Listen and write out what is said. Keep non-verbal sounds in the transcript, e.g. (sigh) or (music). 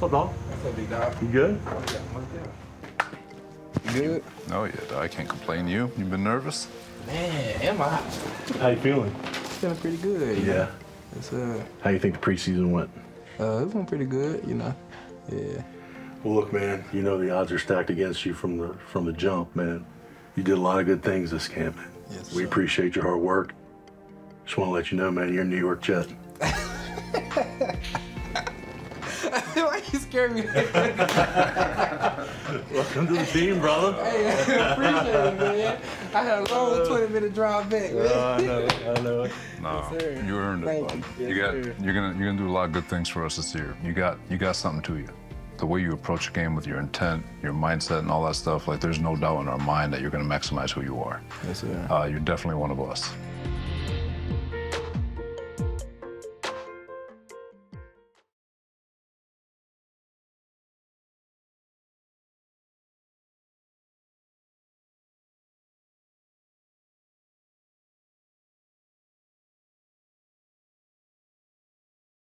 What's up, dog? What's up, big dog? You good? You good? Oh yeah, I can't complain. You? You been nervous? Man, am I? How you feeling? Feeling pretty good. Yeah. know? It's uh, How you think the preseason went? uh, it went pretty good, you know. Yeah. Well, look, man. You know the odds are stacked against you from the from the jump, man. You did a lot of good things this camp. Man. Yes, we sir. appreciate your hard work. Just want to let you know, man. You're a New York Jet. (laughs) (laughs) Why you scared me? (laughs) Welcome to the team, brother. (laughs) hey, I appreciate it, man. I had a long 20 minute drive back, man. I know. I know. No, sir. you earned it, Thank you. You Yes, got. sir. You're gonna. You're gonna do a lot of good things for us this year. You got. You got something to you. The way you approach a game with your intent, your mindset, and all that stuff. Like, there's no doubt in our mind that you're gonna maximize who you are. Yes, sir. Uh, you're definitely one of us.